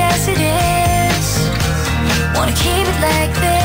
as it is, wanna keep it like this.